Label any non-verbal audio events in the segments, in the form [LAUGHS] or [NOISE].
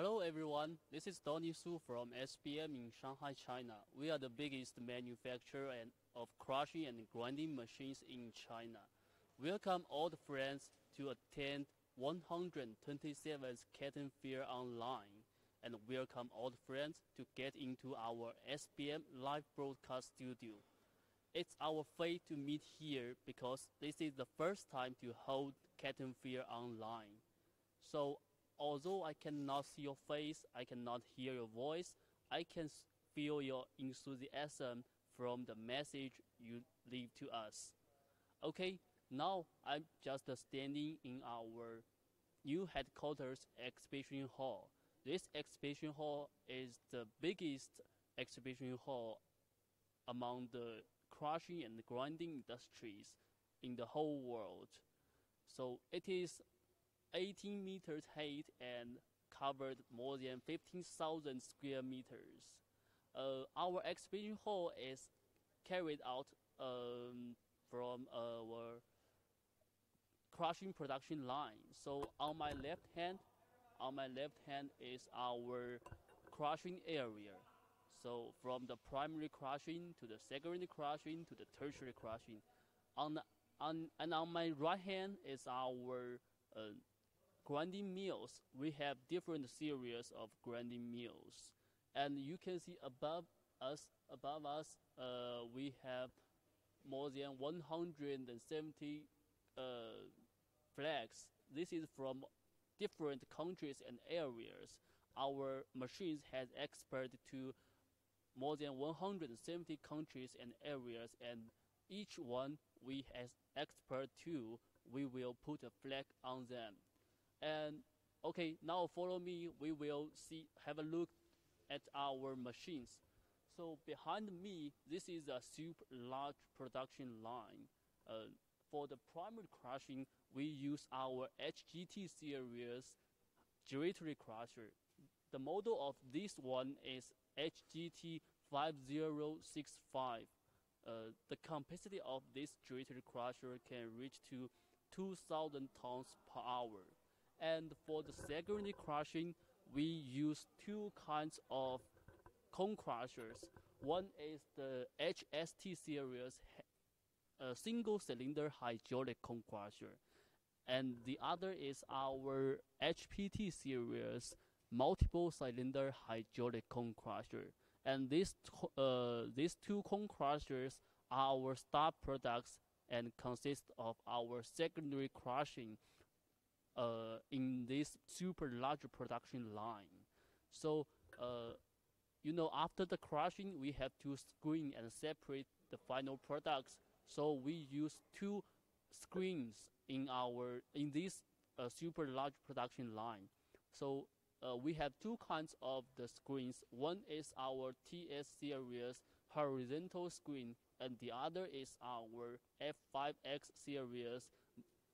Hello everyone, this is Donny Su from SBM in Shanghai, China. We are the biggest manufacturer and of crushing and grinding machines in China. Welcome all the friends to attend 127th Canton Fair online and welcome all the friends to get into our SBM live broadcast studio. It's our fate to meet here because this is the first time to hold Canton Fair online. So although I cannot see your face, I cannot hear your voice, I can feel your enthusiasm from the message you leave to us. Okay, now I'm just standing in our new headquarters exhibition hall. This exhibition hall is the biggest exhibition hall among the crushing and grinding industries in the whole world. So it is 18 meters height and covered more than 15,000 square meters. Uh, our exhibition hall is carried out um, from our crushing production line. So on my left hand, on my left hand is our crushing area. So from the primary crushing to the secondary crushing to the tertiary crushing. On, the, on and on my right hand is our uh, grinding mills. We have different series of grinding mills, and you can see above us, above us, uh, we have more than 170 uh, flags. This is from different countries and areas. Our machines has exported to more than 170 countries and areas, and each one we has export to, we will put a flag on them. And okay, now follow me. We will see, have a look at our machines. So behind me, this is a super large production line. Uh, for the primary crushing, we use our HGT series gyratory crusher. The model of this one is HGT 5065. Uh, the capacity of this gyratory crusher can reach to 2,000 tons per hour. And for the secondary crushing, we use two kinds of cone crushers. One is the HST series, a single cylinder hydraulic cone crusher. And the other is our HPT series, multiple cylinder hydraulic cone crusher. And these, uh, these two cone crushers are our star products and consist of our secondary crushing uh, in this super large production line. So, uh, you know, after the crushing, we have to screen and separate the final products. So we use two screens in our in this uh, super large production line. So uh, we have two kinds of the screens. One is our TS series horizontal screen, and the other is our F5X series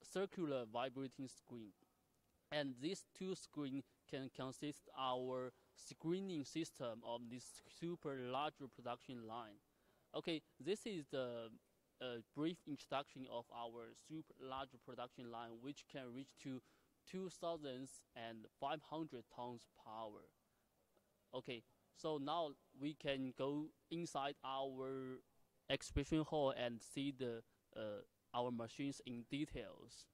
circular vibrating screen. And these two screens can consist our screening system of this super large production line. Okay, this is the uh, brief introduction of our super large production line, which can reach to 2,500 tons per hour. Okay, so now we can go inside our exhibition hall and see the uh, our machines in details.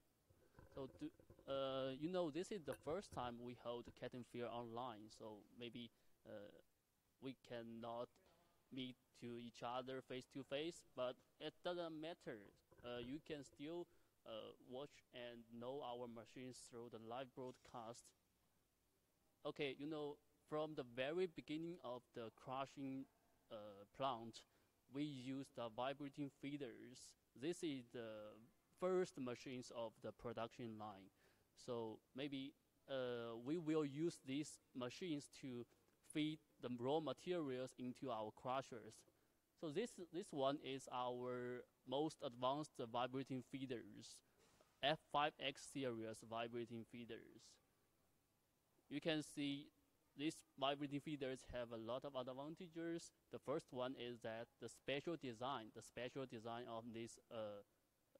So, do, uh, you know, this is the first time we hold Canton Fair online, so maybe uh, we cannot meet to each other face to face, but it doesn't matter. Uh, you can still uh, watch and know our machines through the live broadcast. Okay, you know, from the very beginning of the crushing uh, plant, we use the vibrating feeders. This is the first machines of the production line. So maybe uh, we will use these machines to feed the raw materials into our crushers. So this, this one is our most advanced vibrating feeders, F5X series vibrating feeders. You can see these vibrating feeders have a lot of advantages. The first one is that the special design, the special design of these uh,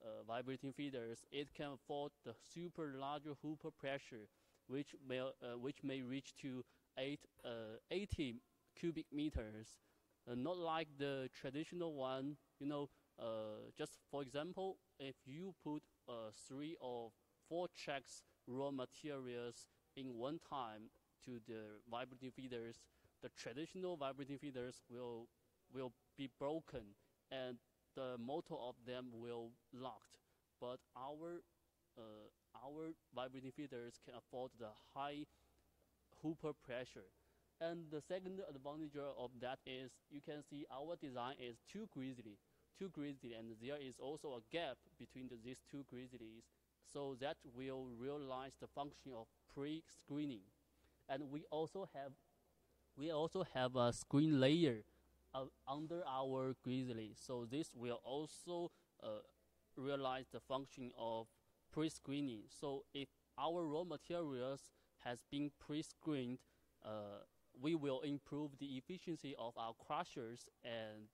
uh, vibrating feeders, it can afford the super large hopper pressure, which may, uh, which may reach to eight, uh, 80 cubic meters. Uh, not like the traditional one, you know, uh, just for example, if you put three or four checks raw materials in one time to the vibrating feeders, the traditional vibrating feeders will will be broken and the motor of them will locked. But our uh, our vibrating feeders can afford the high hopper pressure. And the second advantage of that is you can see our design is two grizzly, two grizzly, and there is also a gap between the, these two grizzlies, so that will realize the function of pre-screening. And we also have we also have a screen layer uh, under our grizzly, so this will also uh, realize the function of pre-screening. So if our raw materials has been pre-screened, uh, we will improve the efficiency of our crushers and,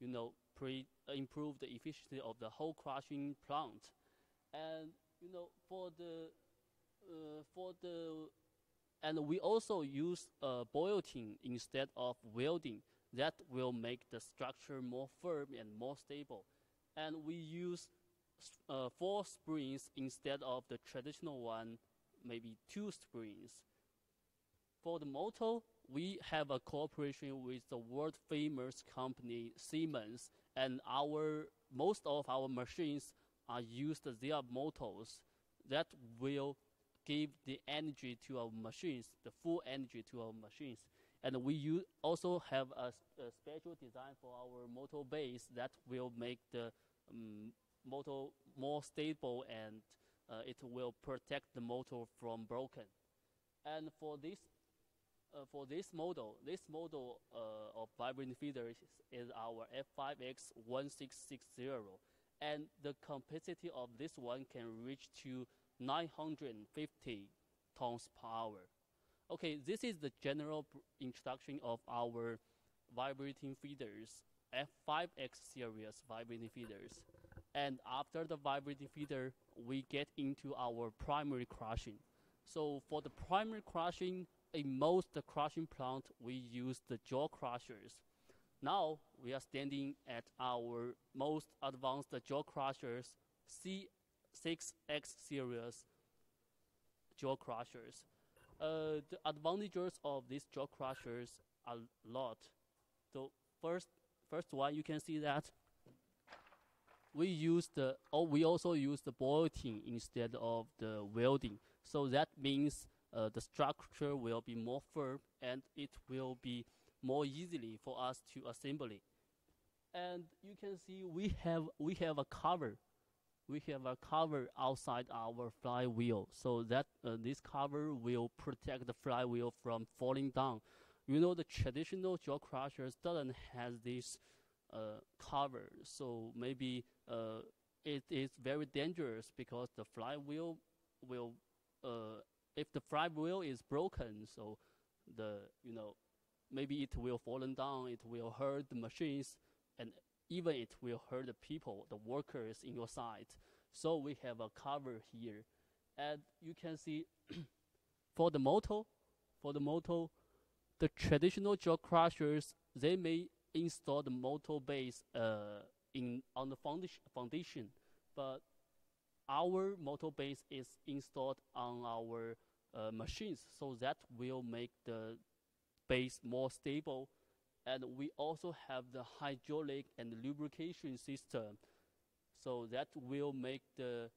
you know, pre uh, improve the efficiency of the whole crushing plant. And you know, for the uh, for the and we also use uh, bolting instead of welding. That will make the structure more firm and more stable. And we use uh, four springs instead of the traditional one, maybe two springs. For the motor, we have a cooperation with the world famous company Siemens, and our most of our machines are used their motors that will give the energy to our machines, the full energy to our machines. And we also have a, a, special design for our motor base that will make the um, motor more stable and uh, it will protect the motor from broken. And for this, uh, for this model, this model uh, of vibrating feeder is, is our F5X1660, and the capacity of this one can reach to 950 tons per hour. Okay, this is the general introduction of our vibrating feeders, F5X series vibrating feeders. And after the vibrating feeder, we get into our primary crushing. So for the primary crushing, in most crushing plant, we use the jaw crushers. Now we are standing at our most advanced jaw crushers, C6X series jaw crushers. Uh, the advantages of these jaw crushers are a lot. So first, first one, you can see that we use the, oh, we also use the bolting instead of the welding. So that means uh, the structure will be more firm and it will be more easily for us to assemble it. And you can see we have we have a cover. We have a cover outside our flywheel, so that uh, this cover will protect the flywheel from falling down. You know the traditional jaw crushers doesn't have this uh, cover, so maybe uh, it is very dangerous because the flywheel will, uh, if the flywheel is broken, so the you know maybe it will fallen down, it will hurt the machines, and even it will hurt the people, the workers in your site. So we have a cover here, and you can see [CLEARS THROAT] for the motor, for the motor, the traditional jaw crushers they may install the motor base uh, in on the foundation, but our motor base is installed on our uh, machines, so that will make the base more stable. And we also have the hydraulic and lubrication system, so that will make the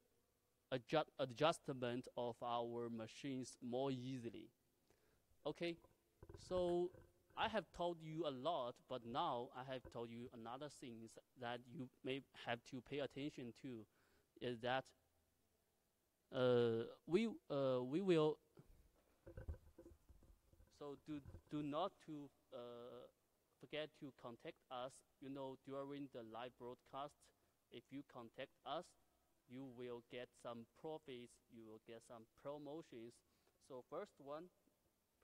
adjust adjustment of our machines more easily. Okay, so I have told you a lot, but now I have told you another things that you may have to pay attention to, is that uh, we uh, we will. So do do not to uh, forget to contact us. You know during the live broadcast, if you contact us, you will get some profits. You will get some promotions. So first one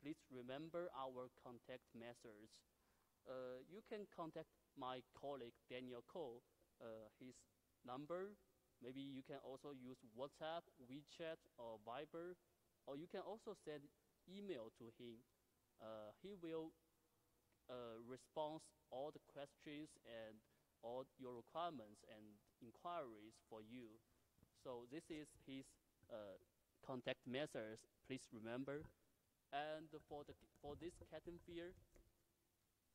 please remember our contact methods. Uh, you can contact my colleague Daniel Cole. Uh, his number, maybe you can also use WhatsApp, WeChat, or Viber. or you can also send email to him. Uh, he will uh, respond all the questions and all your requirements and inquiries for you. So this is his uh, contact methods. Please remember. And for the for this Canton Fair,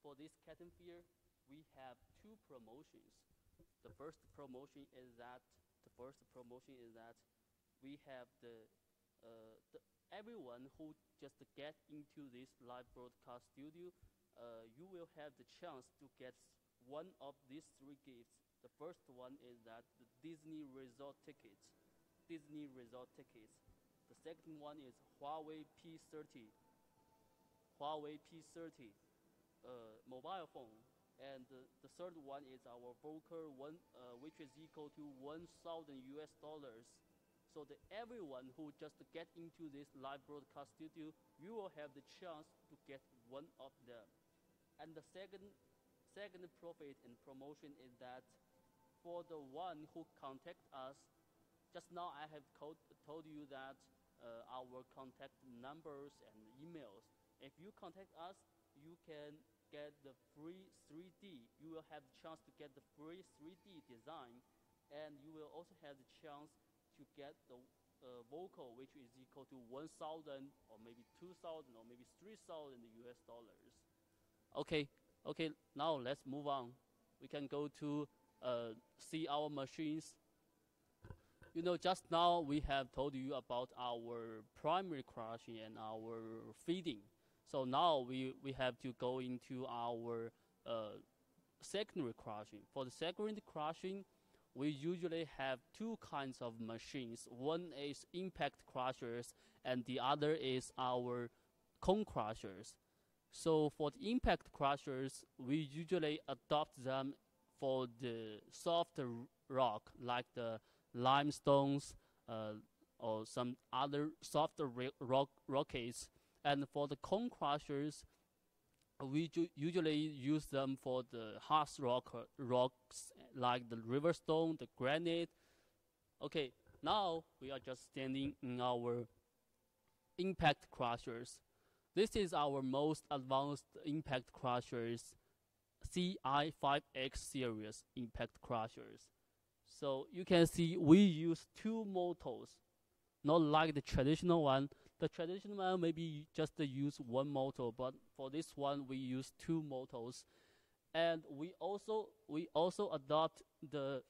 for this Canton Fair, we have two promotions. The first promotion is that the first promotion is that we have the, uh, the everyone who just get into this live broadcast studio, uh, you will have the chance to get one of these three gifts. The first one is that the Disney resort tickets, Disney resort tickets. The second one is Huawei P30, Huawei P30 uh, mobile phone. And uh, the third one is our Voker one, uh, which is equal to 1,000 US dollars. So that everyone who just get into this live broadcast studio, you will have the chance to get one of them. And the second, second profit and promotion is that for the one who contact us, just now I have told, told you that uh, our contact numbers and emails. If you contact us, you can get the free 3D. You will have the chance to get the free 3D design, and you will also have the chance to get the uh, Vocal, which is equal to 1,000 or maybe 2,000 or maybe 3,000 US dollars. Okay, okay, now let's move on. We can go to uh, see our machines. You know, just now we have told you about our primary crushing and our feeding. So now we, we have to go into our uh, secondary crushing. For the secondary crushing, we usually have two kinds of machines. One is impact crushers, and the other is our cone crushers. So for the impact crushers, we usually adopt them for the soft rock, like the limestones uh, or some other softer rock rockets and for the cone crushers, we usually use them for the hard rock rocks like the river stone, the granite. Okay, now we are just standing in our impact crushers. This is our most advanced impact crushers, CI5X series impact crushers. So you can see we use two motors, not like the traditional one the traditional one maybe just use one motor, but for this one we use two motors, and we also we also adopt the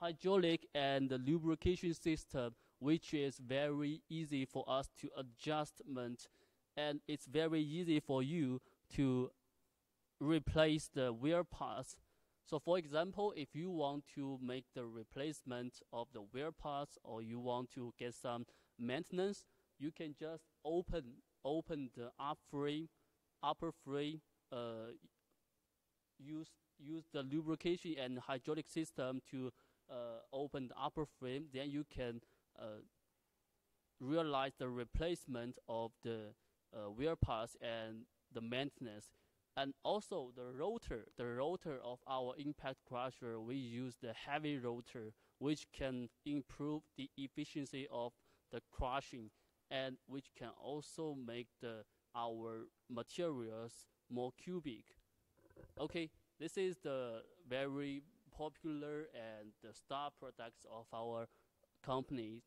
hydraulic and the lubrication system, which is very easy for us to adjustment, and it's very easy for you to replace the wear parts. So for example, if you want to make the replacement of the wear parts or you want to get some maintenance, you can just open open the upper frame, upper frame, uh, use use the lubrication and hydraulic system to uh, open the upper frame. Then you can uh, realize the replacement of the uh, wheel parts and the maintenance. And also the rotor, the rotor of our impact crusher, we use the heavy rotor, which can improve the efficiency of the crushing and which can also make the our materials more cubic. Okay, this is the very popular and the star products of our company.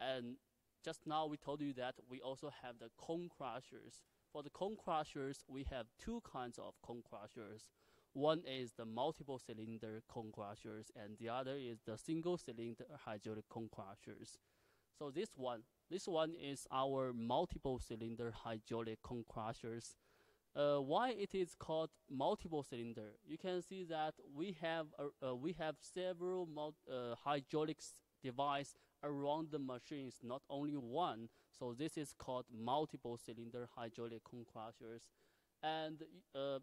And just now we told you that we also have the cone crushers. For the cone crushers, we have two kinds of cone crushers. One is the multiple cylinder cone crushers, and the other is the single cylinder hydraulic cone crushers. So this one, this one is our multiple cylinder hydraulic cone crushers. Uh, why it is called multiple cylinder? You can see that we have uh, we have several uh, hydraulics device around the machines, not only one. So this is called multiple cylinder hydraulic cone crushers, and uh,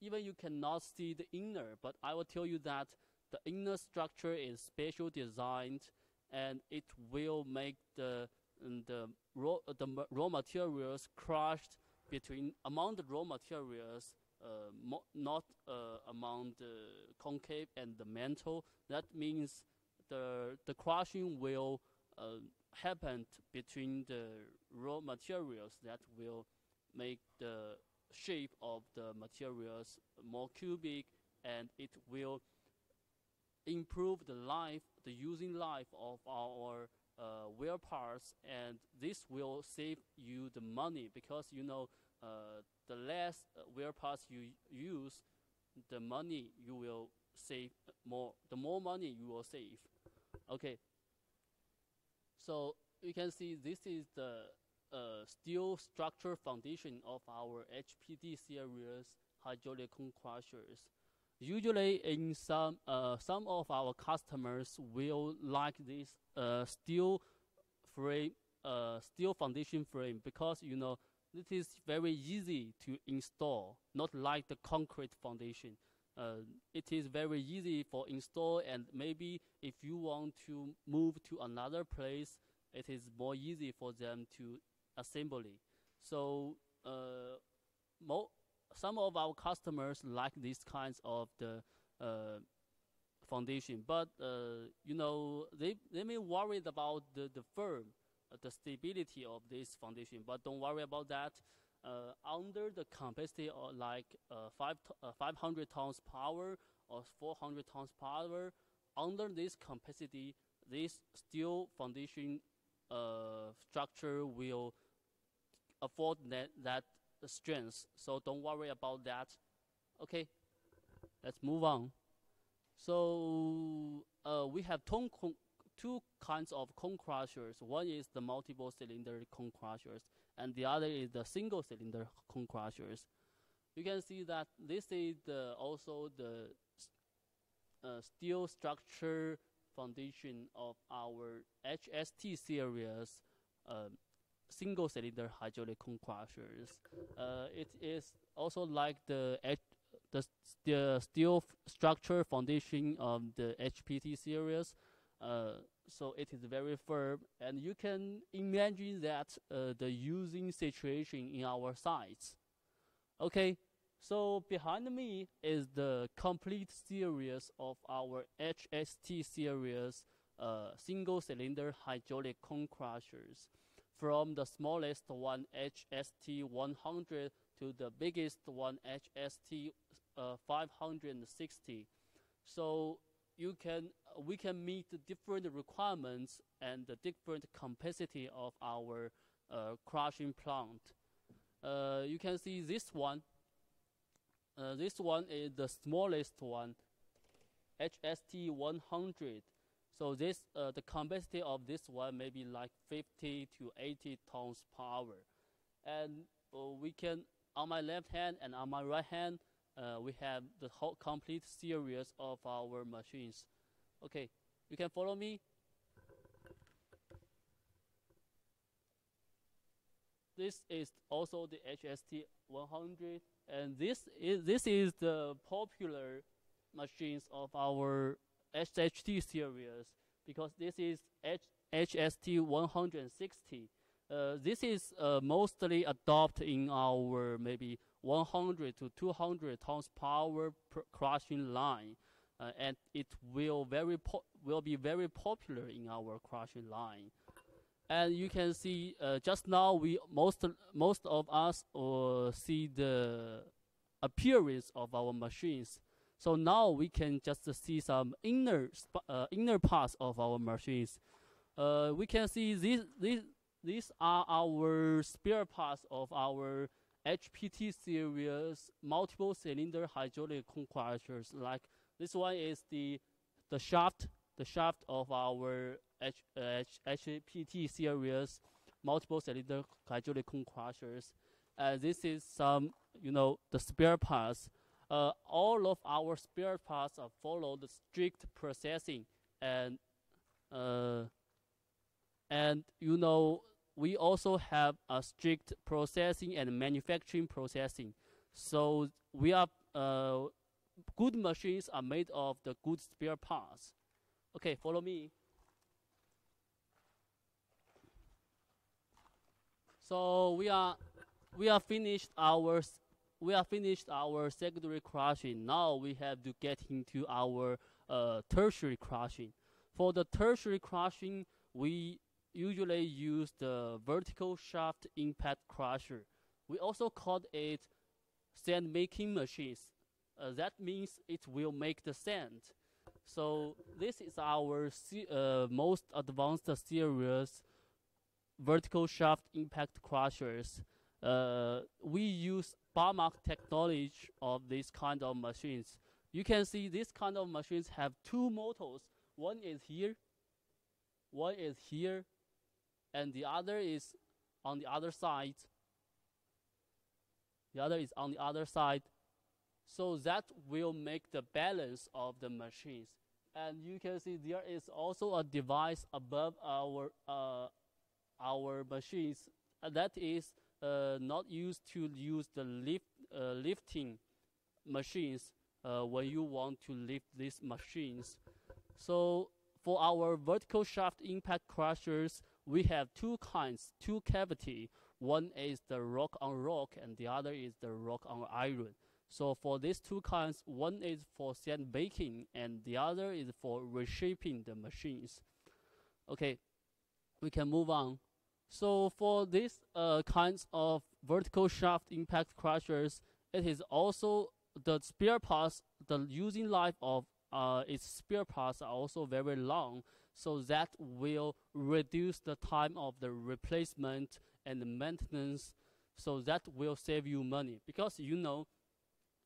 even you cannot see the inner, but I will tell you that the inner structure is special designed and it will make the mm, the raw the raw materials crushed between among the raw materials, uh, not uh, among the concave and the mantle. That means the the crushing will uh, happened between the raw materials that will make the shape of the materials more cubic and it will improve the life, the using life of our uh, wear parts and this will save you the money because you know uh, the less uh, wear parts you use, the money you will save more, the more money you will save. Okay. So you can see this is the uh, steel structure foundation of our HPT series hydraulic crushers. Usually, in some uh, some of our customers will like this uh, steel frame, uh, steel foundation frame because you know it is very easy to install, not like the concrete foundation. Uh, it is very easy for install, and maybe if you want to move to another place, it is more easy for them to assembly. So uh, some of our customers like these kinds of the uh, foundation, but uh, you know they they may worried about the the firm, uh, the stability of this foundation. But don't worry about that. Uh, under the capacity of like uh, five 500 tons power or 400 tons power, under this capacity, this steel foundation structure will afford that, that strength. So don't worry about that. Okay, let's move on. So uh, we have two kinds of cone crushers. One is the multiple cylinder cone crushers, and the other is the single cylinder cone crushers. You can see that this is the, also the uh, steel structure foundation of our HST series um, single cylinder hydraulic cone crushers. Uh, it is also like the the, the steel structure foundation of the HPT series. So it is very firm, and you can imagine that uh, the using situation in our sites. Okay, so behind me is the complete series of our HST series uh, single cylinder hydraulic cone crushers from the smallest one HST 100 to the biggest one HST uh, 560. So you can we can meet the different requirements and the different capacity of our uh, crushing plant. Uh, you can see this one. Uh, this one is the smallest one, HST 100. So this uh, the capacity of this one may be like 50 to 80 tons per hour, and uh, we can on my left hand and on my right hand uh, we have the whole complete series of our machines. Okay, you can follow me. This is also the HST 100, and this is this is the popular machines of our HST series because this is H HST 160. Uh, this is uh, mostly adopted in our maybe 100 to 200 tons power crushing line, uh, and it will very will be very popular in our crushing line. And you can see uh, just now we most most of us uh, see the appearance of our machines so now we can just see some inner uh, inner parts of our machines. Uh, we can see these these these are our spare parts of our HPT series multiple cylinder hydraulic crushers. Like this one is the the shaft the shaft of our H, uh, HPT series multiple cylinder hydraulic crushers. And this is some you know the spare parts. Uh, all of our spare parts are follow the strict processing. And uh, and you know we also have a strict processing and manufacturing processing. So we are uh, good machines are made of the good spare parts okay follow me so we are we are finished our we are finished our secondary crushing. Now we have to get into our uh, tertiary crushing. For the tertiary crushing, we usually use the vertical shaft impact crusher. We also call it sand making machines. Uh, that means it will make the sand. So this is our uh, most advanced series vertical shaft impact crushers. Uh, we use Barmac technology of this kind of machines. You can see this kind of machines have two motors. One is here, one is here, and the other is on the other side. The other is on the other side. So that will make the balance of the machines. And you can see there is also a device above our uh, our machines that is uh, not used to use the lift uh, lifting machines uh, when you want to lift these machines. So for our vertical shaft impact crushers, we have two kinds, two cavity. One is the rock on rock and the other is the rock on iron. So for these two kinds, one is for sand baking and the other is for reshaping the machines. Okay, we can move on. So for these uh, kinds of vertical shaft impact crushers, it is also the spare parts, the using life of uh, its spare parts are also very long, so that will reduce the time of the replacement and the maintenance. So that will save you money because you know,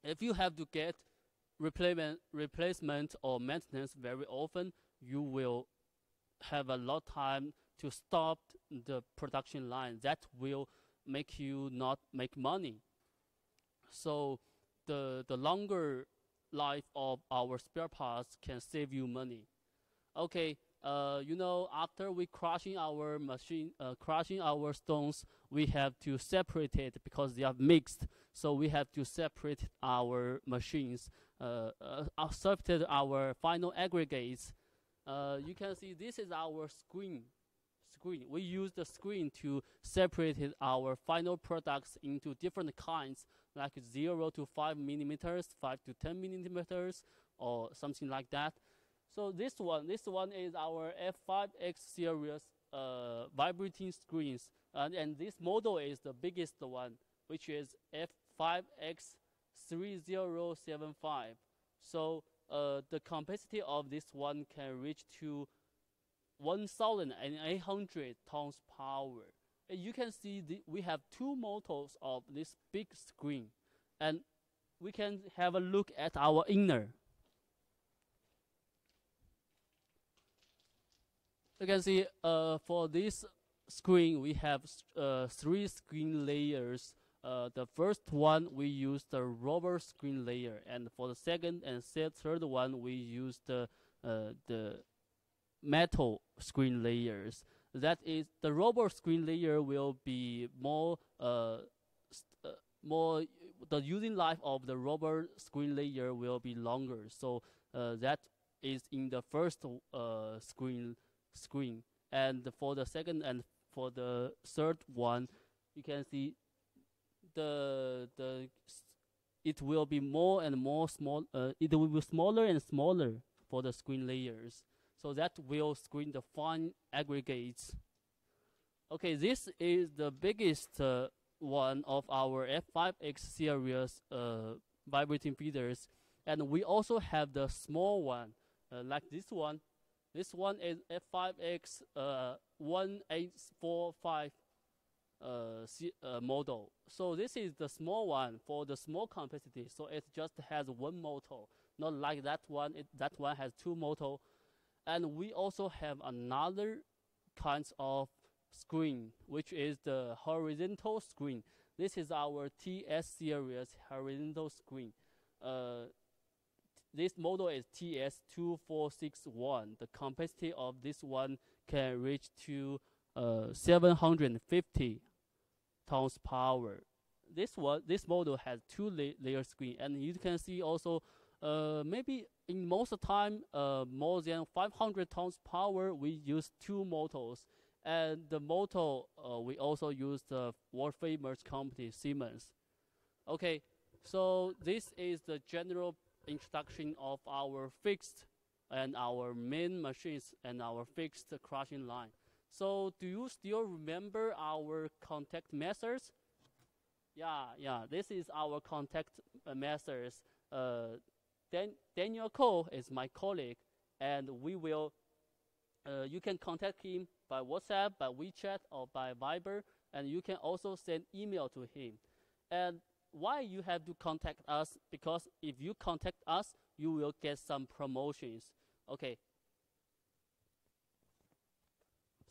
if you have to get replacement, replacement or maintenance very often, you will have a lot of time to stop the production line. That will make you not make money. So the the longer life of our spare parts can save you money. Okay, uh, you know, after we crushing our machine, uh, crushing our stones, we have to separate it because they are mixed. So we have to separate our machines, uh, uh, separate our final aggregates. Uh, you can see this is our screen screen. We use the screen to separate our final products into different kinds, like 0 to 5 millimeters, 5 to 10 millimeters, or something like that. So this one, this one is our F5X series uh, vibrating screens, and, and this model is the biggest one, which is F5X3075. So uh, the capacity of this one can reach to 1,800 tons power. And you can see the, we have two motors of this big screen. And we can have a look at our inner. You can see uh, for this screen, we have uh, three screen layers. Uh, the first one, we use the rubber screen layer. And for the second and third one, we use the, uh, the metal screen layers. That is, the rubber screen layer will be more, uh, uh, more. The using life of the rubber screen layer will be longer. So uh, that is in the first screen screen, and for the second and for the third one, you can see the the it will be more and more small. Uh, it will be smaller and smaller for the screen layers. So that will screen the fine aggregates. Okay, this is the biggest uh, one of our F5X series uh, vibrating feeders. And we also have the small one, uh, like this one. This one is F5X uh, 1845 uh, uh, model. So this is the small one for the small capacity. So it just has one motor, not like that one. It, that one has two motor. And we also have another kinds of screen, which is the horizontal screen. This is our TS series horizontal screen. Uh, this model is TS2461. The capacity of this one can reach to uh, 750 tons power. This one, this model has two la layer screen, and you can see also uh, maybe in most of time, uh, more than 500 tons power, we use two motors. And the motor, uh, we also use the world famous company Siemens. Okay, so this is the general introduction of our fixed and our main machines and our fixed crushing line. So do you still remember our contact methods? Yeah, yeah, this is our contact uh, methods. Uh, Dan Daniel Cole is my colleague, and we will, uh, you can contact him by WhatsApp, by WeChat, or by Viber, and you can also send email to him. And why you have to contact us? Because if you contact us, you will get some promotions. Okay.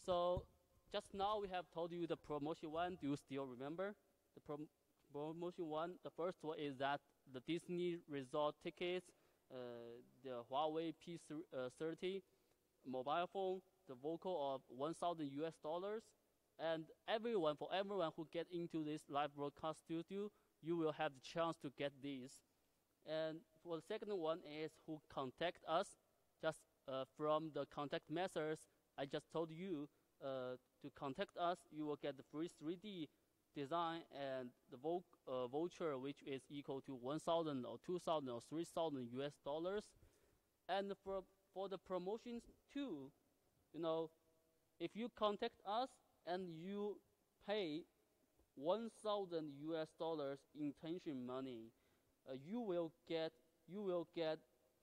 So just now we have told you the promotion one. Do you still remember the prom promotion one? The first one is that the Disney resort tickets, uh, the Huawei P30 uh, mobile phone, the Vocal of 1,000 US dollars, and everyone, for everyone who get into this live broadcast studio, you will have the chance to get these. And for the second one is who contact us, just uh, from the contact methods I just told you, uh, to contact us, you will get the free 3D design and the uh, voucher, which is equal to 1,000 or 2,000 or 3,000 US dollars. And for, for the promotions too, you know, if you contact us and you pay 1,000 US dollars intention money, uh, you will get you will get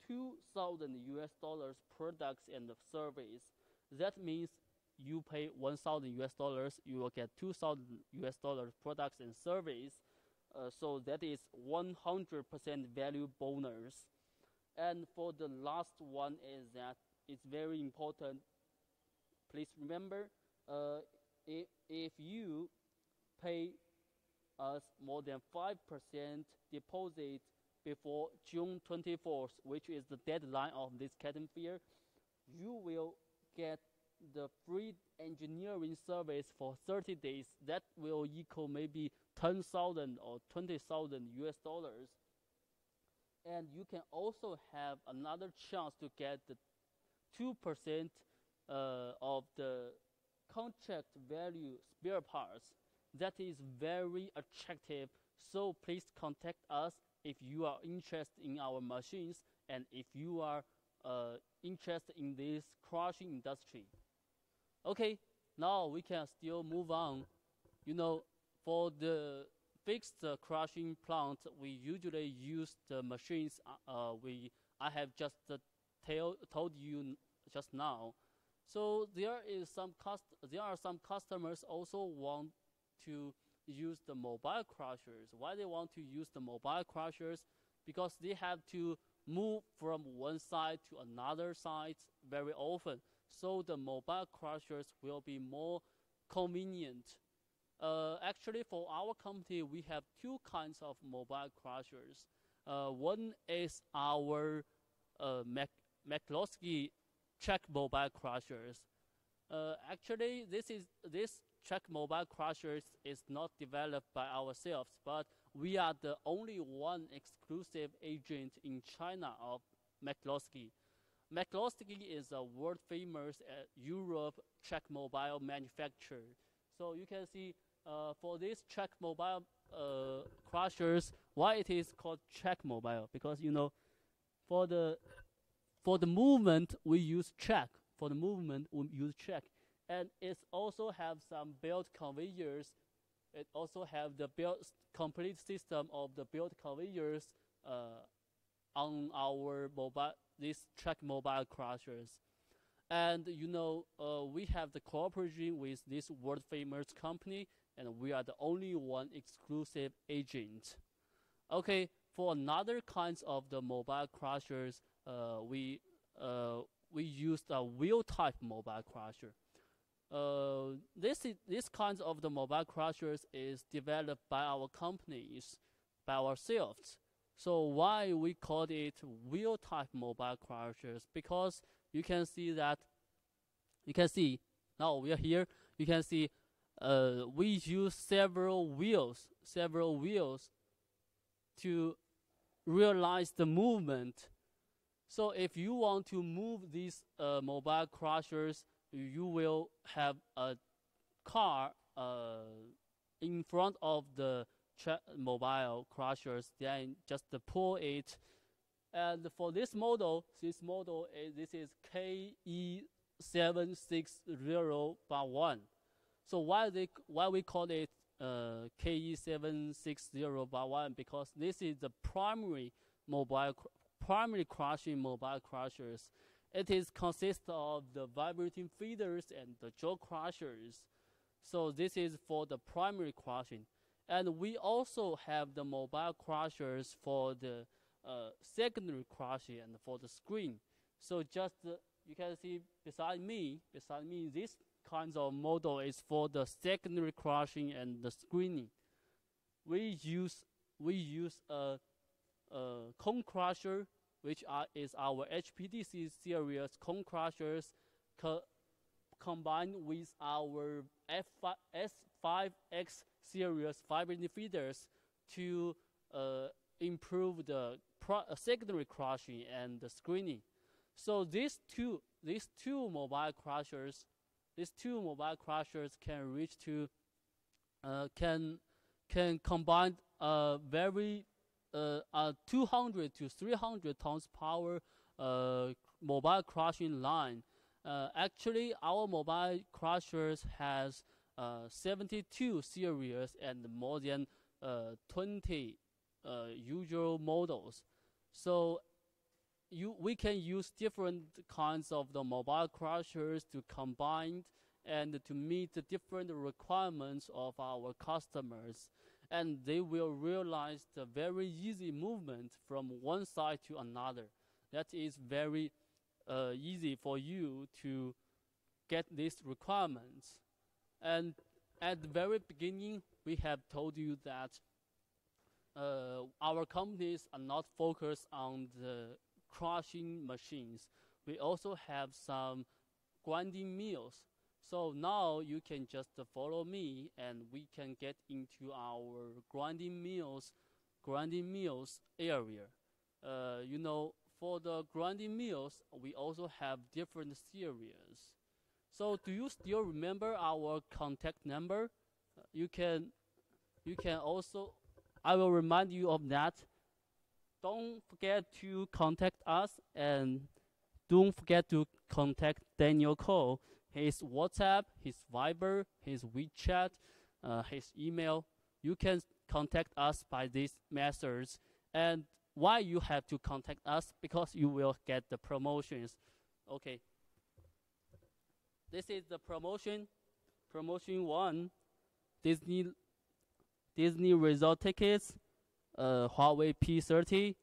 2,000 US dollars products and service. That means you pay 1,000 US dollars, you will get 2,000 US dollars products and service. Uh, so that is 100% value bonus. And for the last one is that it's very important. Please remember, uh, if, if you pay us more than 5% deposit before June 24th, which is the deadline of this Canton Fair, you will get the free engineering service for 30 days. That will equal maybe 10,000 or 20,000 US dollars. And you can also have another chance to get the 2% uh, of the contract value spare parts. That is very attractive. So please contact us if you are interested in our machines and if you are uh, interested in this crushing industry. Okay, now we can still move on. You know, for the fixed uh, crushing plant, we usually use the machines uh, we I have just uh, tell, told you just now. So there is some cost. There are some customers also want to use the mobile crushers. Why they want to use the mobile crushers? Because they have to move from one side to another side very often. So the mobile crushers will be more convenient. Uh, actually, for our company, we have two kinds of mobile crushers. Uh, one is our uh, McCloskey Track mobile crushers. Uh, actually, this is this Track mobile crushers is not developed by ourselves, but we are the only one exclusive agent in China of McCloskey. McCloskey is a world famous uh, Europe track mobile manufacturer. So you can see uh, for this track mobile uh, crushers, why it is called track mobile because you know, for the for the movement we use track. For the movement we use track, and it also have some belt conveyors. It also have the belt complete system of the belt conveyors uh, on our mobile these track mobile crushers. And you know, uh, we have the cooperation with this world famous company, and we are the only one exclusive agent. Okay, for another kinds of the mobile crushers, uh, we uh, we used a wheel type mobile crusher. Uh, this is this kinds of the mobile crushers is developed by our companies, by ourselves. So why we call it wheel type mobile crushers? Because you can see that you can see now we are here. You can see uh, we use several wheels, several wheels to realize the movement. So if you want to move these uh, mobile crushers, you will have a car uh, in front of the mobile crushers, then just pull it. And for this model, this model is this is KE760 So why they why we call it uh, KE760 Because this is the primary mobile primary crushing mobile crushers. It is consist of the vibrating feeders and the jaw crushers. So this is for the primary crushing. And we also have the mobile crushers for the uh, secondary crushing and for the screen. So just uh, you can see beside me, beside me, this kinds of model is for the secondary crushing and the screening. We use we use a, a cone crusher, which are, is our HPDC series cone crushers, co combined with our F5, S5X series fiber feeders to uh, improve the uh, secondary crushing and the screening. So these two these two mobile crushers, these two mobile crushers can reach to uh, can can combine a very a 200 to 300 tons power uh, mobile crushing line. Uh, actually, our mobile crushers has uh, 72 series and more than uh, 20 uh, usual models. So you we can use different kinds of the mobile crushers to combine and to meet the different requirements of our customers and they will realize the very easy movement from one side to another that is very uh, easy for you to get these requirements and at the very beginning we have told you that uh, our companies are not focused on the crushing machines. We also have some grinding mills. So now you can just follow me and we can get into our grinding mills, grinding mills area. Uh, you know, for the grinding mills, we also have different series. So do you still remember our contact number? Uh, you can, you can also, I will remind you of that don't forget to contact us and don't forget to contact Daniel Cole. His WhatsApp, his Viber, his WeChat, uh, his email. You can contact us by these methods. And why you have to contact us? Because you will get the promotions. Okay. This is the promotion. Promotion one. Disney Disney resort tickets uh, Huawei P30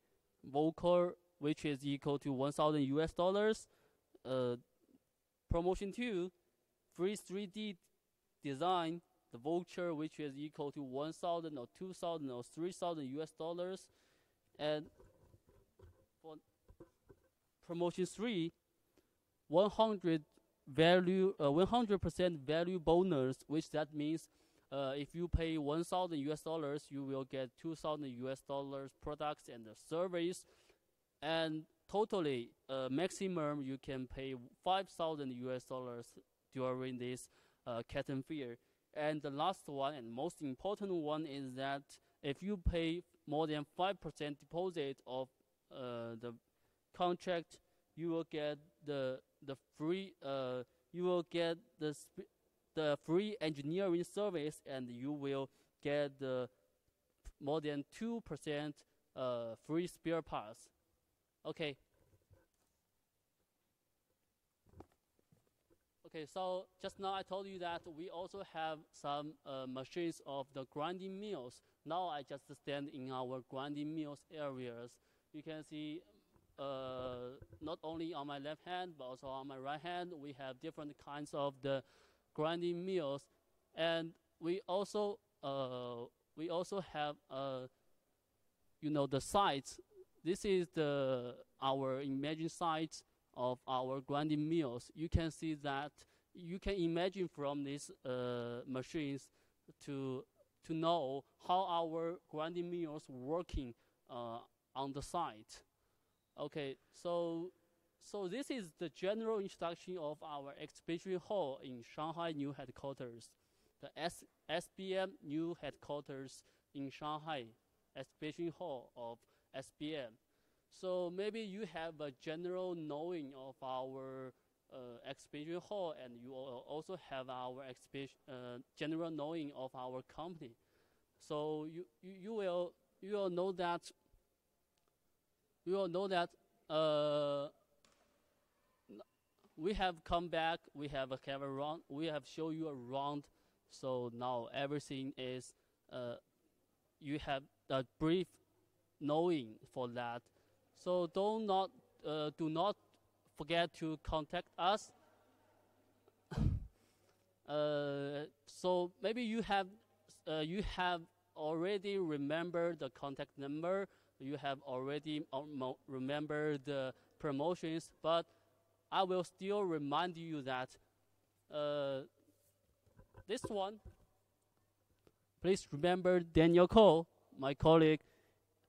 Vocal, which is equal to 1,000 US dollars. Uh, promotion two, free 3D design, the voucher, which is equal to 1,000 or 2,000 or 3,000 US dollars. And for promotion three, 100 value, uh, 100% value bonus, which that means uh, if you pay 1,000 US dollars, you will get 2,000 US dollars products and service. And totally, uh, maximum you can pay 5,000 US dollars during this uh, Canton Fair. And the last one and most important one is that if you pay more than 5% deposit of uh, the contract, you will get the the free uh, you will get the the free engineering service and you will get the more than 2% uh, free spare parts. Okay. Okay, so just now I told you that we also have some uh, machines of the grinding mills. Now I just stand in our grinding mills areas. You can see uh, not only on my left hand, but also on my right hand, we have different kinds of the grinding mills, and we also uh, we also have uh, you know the sites. This is the our imagine site of our grinding mills. You can see that you can imagine from these uh, machines to to know how our grinding mills working uh, on the site. Okay, so so this is the general introduction of our exhibition hall in Shanghai new headquarters, the S SBM new headquarters in Shanghai, exhibition hall of SBM. So maybe you have a general knowing of our uh, exhibition hall, and you also have our exhibition uh, general knowing of our company. So you, you, you will you will know that you will know that uh, we have come back. We have a camera round. We have shown you around. So now everything is uh, you have a brief knowing for that. So do not uh, do not forget to contact us. [LAUGHS] uh, so maybe you have uh, you have already remembered the contact number. You have already remembered the promotions, but I will still remind you that uh, this one. Please remember Daniel Cole, my colleague,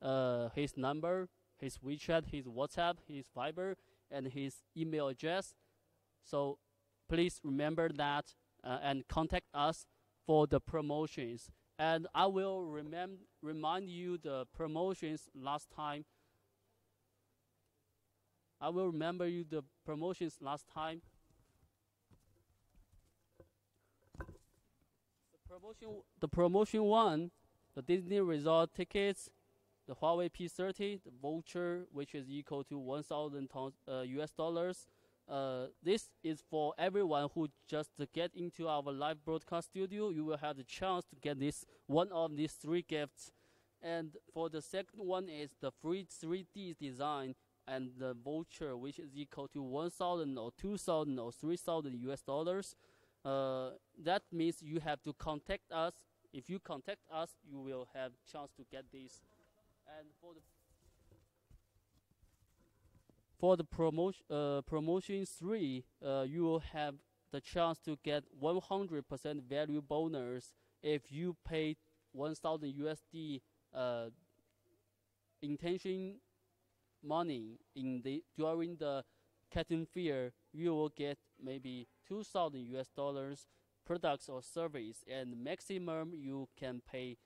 uh, his number, his WeChat, his WhatsApp, his Viber, and his email address. So please remember that uh, and contact us for the promotions. And I will remem- remind you the promotions last time. I will remember you the promotions last time. The promotion, the promotion one, the Disney Resort tickets the Huawei P30, the voucher, which is equal to 1,000 uh, US dollars. Uh, this is for everyone who just get into our live broadcast studio. You will have the chance to get this one of these three gifts. And for the second one is the free 3D design and the voucher, which is equal to 1,000 or 2,000 or 3,000 US dollars. Uh, that means you have to contact us. If you contact us, you will have chance to get this and for the for the promotion uh, promotion three, uh, you will have the chance to get 100% value bonus if you pay 1,000 USD uh, intention money in the during the Canton Fair. You will get maybe 2,000 US dollars products or service, and maximum you can pay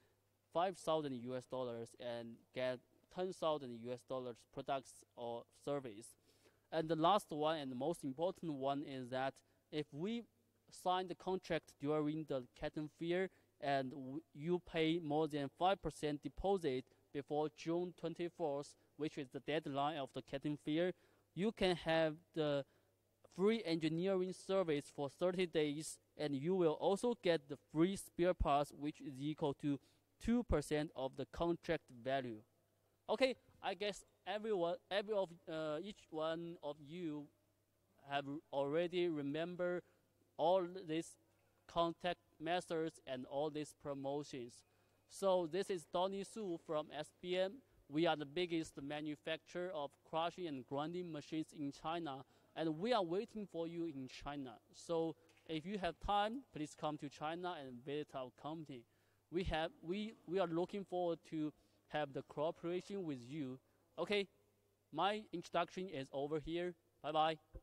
5,000 US dollars and get 10,000 US dollars products or service. And the last one and the most important one is that if we sign the contract during the Canton Fair and you pay more than 5% deposit before June 24th, which is the deadline of the Canton Fair, you can have the free engineering service for 30 days and you will also get the free spare parts which is equal to 2% of the contract value. Okay, I guess everyone, every of uh, each one of you have already remember all these contact methods and all these promotions. So this is Donny Su from SBM. We are the biggest manufacturer of crushing and grinding machines in China, and we are waiting for you in China. So if you have time, please come to China and visit our company we have we we are looking forward to have the cooperation with you. Okay, my introduction is over here. Bye bye.